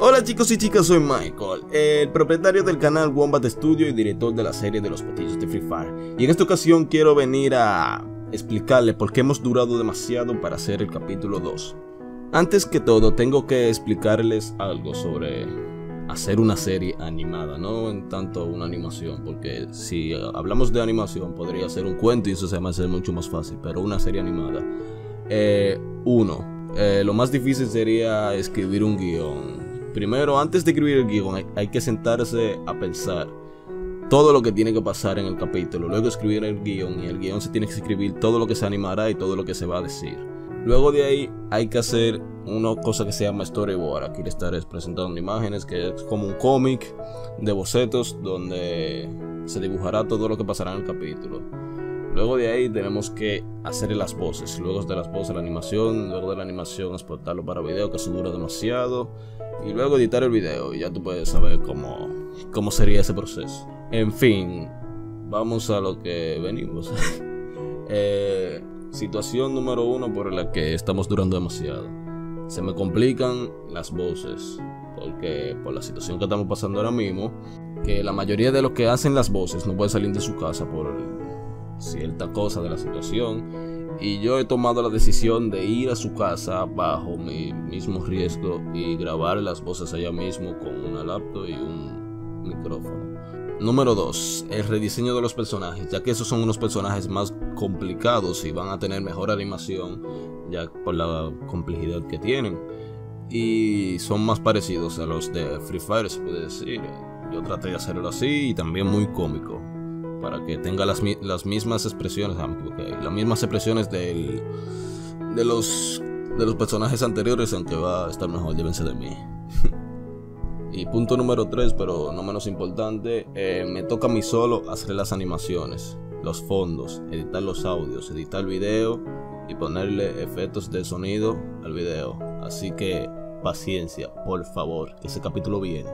Hola chicos y chicas, soy Michael, el propietario del canal Wombat Studio y director de la serie de los patillos de Free Fire. Y en esta ocasión quiero venir a explicarle por qué hemos durado demasiado para hacer el capítulo 2. Antes que todo, tengo que explicarles algo sobre hacer una serie animada, no en tanto una animación, porque si hablamos de animación podría ser un cuento y eso se me hace mucho más fácil, pero una serie animada. Eh, uno, eh, lo más difícil sería escribir un guion primero, antes de escribir el guion, hay, que sentarse a pensar todo lo que tiene que pasar en el capítulo. Luego escribir el guion y el guion se tiene que escribir todo lo que se animará y todo lo que se va a decir. Luego de ahí hay que hacer una cosa que se llama storyboard. Aquí le estaré presentando imágenes que es como un cómic de bocetos donde se dibujará todo lo que pasará en el capítulo. Luego de ahí tenemos que hacer las voces. Luego de las voces la animación. Luego de la animación exportarlo para video que eso dura demasiado y luego editar el video y ya tú puedes saber cómo, cómo sería ese proceso. En fin, vamos a lo que venimos. Eh, situación número uno por la que estamos durando demasiado. Se me complican las voces. Porque por la situación que estamos pasando ahora mismo, que la mayoría de los que hacen las voces no pueden salir de su casa por cierta cosa de la situación y yo he tomado la decisión de ir a su casa bajo mi mismo riesgo y grabar las voces allá mismo con una laptop y un micrófono. Número 2. El rediseño de los personajes, ya que esos son unos personajes más complicados y van a tener mejor animación ya por la complejidad que tienen. Y son más parecidos a los de Free Fire, se puede decir. Yo traté de hacerlo así y también muy cómico para que tenga las, las mismas expresiones, ah, las mismas expresiones de los de los personajes anteriores, aunque va a estar mejor, llévense de mí. y punto número 3, pero no menos importante, eh, me toca a mí solo hacer las animaciones, los fondos, editar los audios, editar el video y ponerle efectos de sonido al video. Así que paciencia, por favor, que ese capítulo viene.